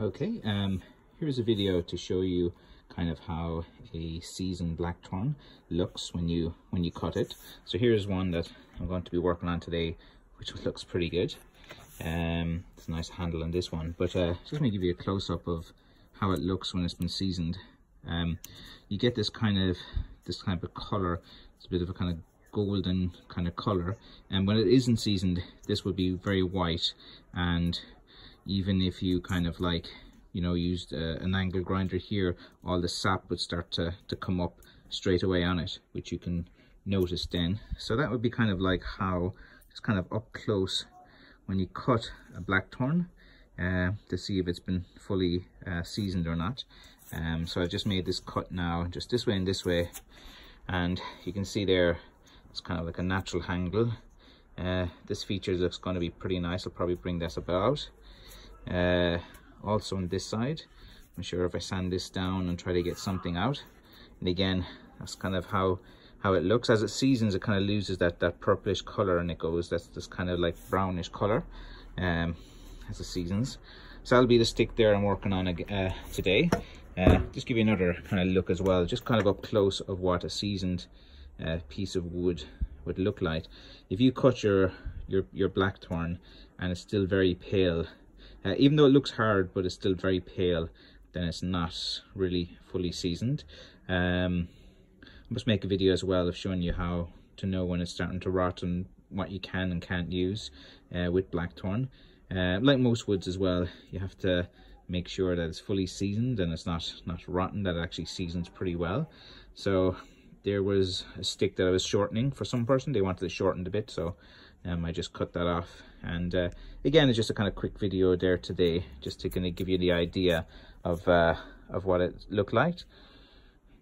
Okay, um, here's a video to show you kind of how a seasoned blackthorn looks when you when you cut it. So here's one that I'm going to be working on today, which looks pretty good. Um, it's a nice handle on this one, but uh, just going to give you a close-up of how it looks when it's been seasoned. Um, you get this kind of this kind of color. It's a bit of a kind of golden kind of color, and when it isn't seasoned, this would be very white and even if you kind of like you know used uh, an angle grinder here all the sap would start to to come up straight away on it which you can notice then. So that would be kind of like how it's kind of up close. When you cut a blackthorn uh, to see if it's been fully uh, seasoned or not. Um, so I just made this cut now just this way and this way. And you can see there it's kind of like a natural angle. Uh, this feature looks going to be pretty nice. I'll probably bring this about uh, also on this side I'm sure if I sand this down and try to get something out. And again that's kind of how how it looks. As it seasons it kind of loses that that purplish color and it goes that's this kind of like brownish color um as it seasons. So that'll be the stick there i'm working on uh, today. Uh, just give you another kind of look as well. Just kind of up close of what a seasoned uh, piece of wood would look like. If you cut your your your blackthorn and it's still very pale uh, even though it looks hard, but it's still very pale, then it's not really fully seasoned. Um, I must make a video as well of showing you how to know when it's starting to rot and what you can and can't use uh, with blackthorn. Uh, like most woods as well, you have to make sure that it's fully seasoned and it's not not rotten, that it actually seasons pretty well. So there was a stick that I was shortening for some person. They wanted it shortened a bit, so um, I just cut that off. And uh, again, it's just a kind of quick video there today, just to kind of give you the idea of uh, of what it looked like.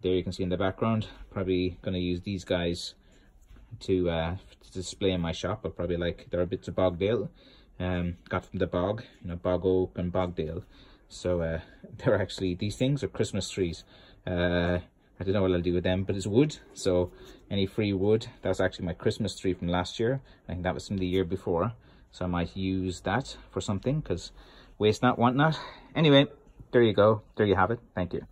There you can see in the background, probably going to use these guys to, uh, to display in my shop. I'll probably like, there are bits of bog deal, um, got from the bog, you know, bog oak and bog deal. So uh, they're actually, these things are Christmas trees. Uh, I don't know what I'll do with them, but it's wood. So any free wood, that's actually my Christmas tree from last year. I think that was from the year before. So I might use that for something because waste not, want not. Anyway, there you go. There you have it. Thank you.